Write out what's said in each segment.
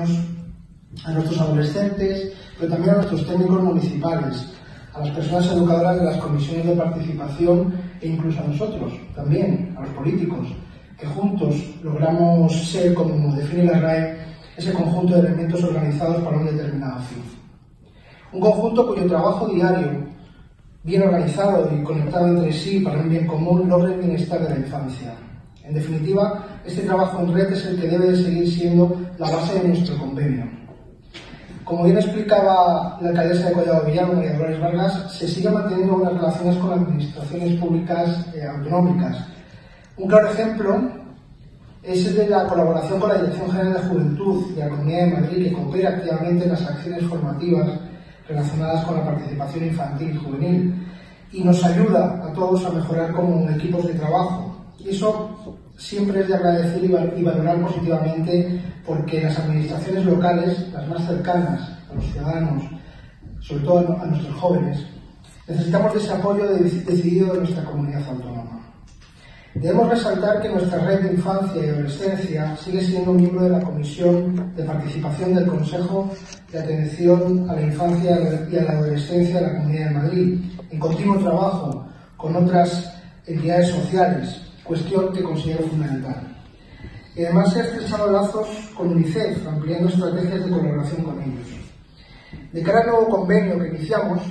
a nuestros adolescentes, pero también a nuestros técnicos municipales, a las personas educadoras de las comisiones de participación e incluso a nosotros, también, a los políticos, que juntos logramos ser, como define la RAE, ese conjunto de elementos organizados para un determinado fin. Un conjunto cuyo trabajo diario, bien organizado y conectado entre sí para un bien común, logra el bienestar de la infancia. En definitiva, este trabajo en red es el que debe de seguir siendo la base de nuestro convenio. Como bien explicaba la alcaldesa de Collado Villano, María Dolores Vargas, se sigue manteniendo buenas relaciones con administraciones públicas eh, autonómicas. Un claro ejemplo es el de la colaboración con la Dirección General de Juventud de la Comunidad de Madrid, que coopera activamente en las acciones formativas relacionadas con la participación infantil y juvenil y nos ayuda a todos a mejorar como equipos de trabajo. Y eso siempre es de agradecer y valorar positivamente porque las administraciones locales, las más cercanas a los ciudadanos, sobre todo a nuestros jóvenes, necesitamos de ese apoyo decidido de nuestra comunidad autónoma. Debemos resaltar que nuestra red de infancia y adolescencia sigue siendo miembro de la Comisión de Participación del Consejo de Atención a la Infancia y a la Adolescencia de la Comunidad de Madrid, en continuo trabajo con otras entidades sociales, cuestión que considero fundamental. Y además se ha estrechado lazos con UNICEF, ampliando estrategias de colaboración con ellos. De cara al nuevo convenio que iniciamos,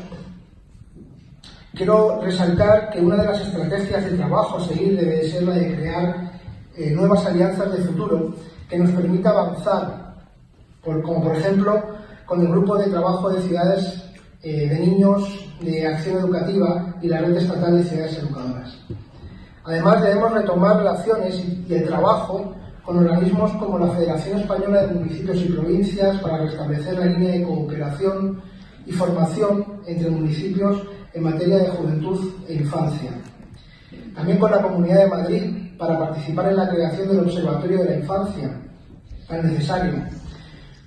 quiero resaltar que una de las estrategias de trabajo a seguir debe ser la de crear eh, nuevas alianzas de futuro que nos permita avanzar, como por ejemplo con el grupo de trabajo de ciudades eh, de niños de acción educativa y la red estatal de ciudades educadoras. Además, debemos retomar relaciones y el trabajo con organismos como la Federación Española de Municipios y Provincias para restablecer la línea de cooperación y formación entre municipios en materia de juventud e infancia. También con la Comunidad de Madrid para participar en la creación del Observatorio de la Infancia, tan necesario.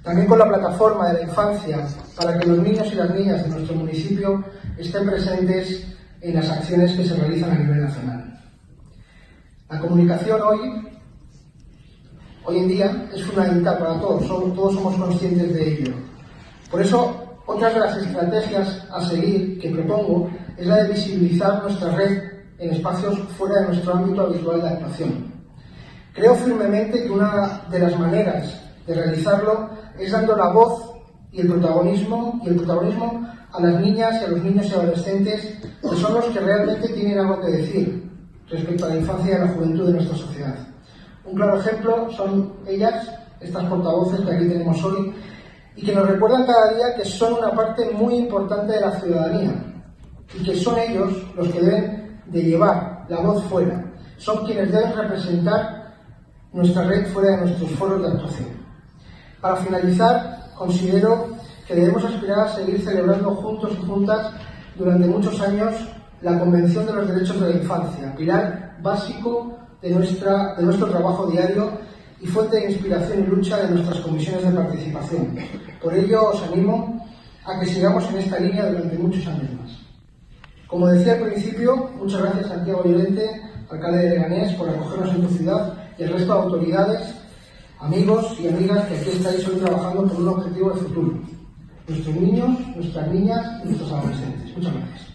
También con la Plataforma de la Infancia para que los niños y las niñas de nuestro municipio estén presentes en las acciones que se realizan a nivel nacional. La comunicación hoy, hoy en día es fundamental para todos, todos somos conscientes de ello. Por eso, otra de las estrategias a seguir que propongo es la de visibilizar nuestra red en espacios fuera de nuestro ámbito habitual de actuación. Creo firmemente que una de las maneras de realizarlo es dando la voz y el protagonismo y el protagonismo a las niñas y a los niños y adolescentes que son los que realmente tienen algo que decir respecto a la infancia y a la juventud de nuestra sociedad. Un claro ejemplo son ellas, estas portavoces que aquí tenemos hoy, y que nos recuerdan cada día que son una parte muy importante de la ciudadanía y que son ellos los que deben de llevar la voz fuera, son quienes deben representar nuestra red fuera de nuestros foros de actuación. Para finalizar, considero que debemos aspirar a seguir celebrando juntos y juntas durante muchos años la Convención de los Derechos de la Infancia, pilar básico de, nuestra, de nuestro trabajo diario y fuente de inspiración y lucha de nuestras comisiones de participación. Por ello os animo a que sigamos en esta línea durante muchos años más. Como decía al principio, muchas gracias a Santiago Llorente, alcalde de Leganés, por acogernos en tu ciudad y al resto de autoridades, amigos y amigas que aquí estáis hoy trabajando por un objetivo de futuro. Nuestros niños, nuestras niñas y nuestros adolescentes. Muchas gracias.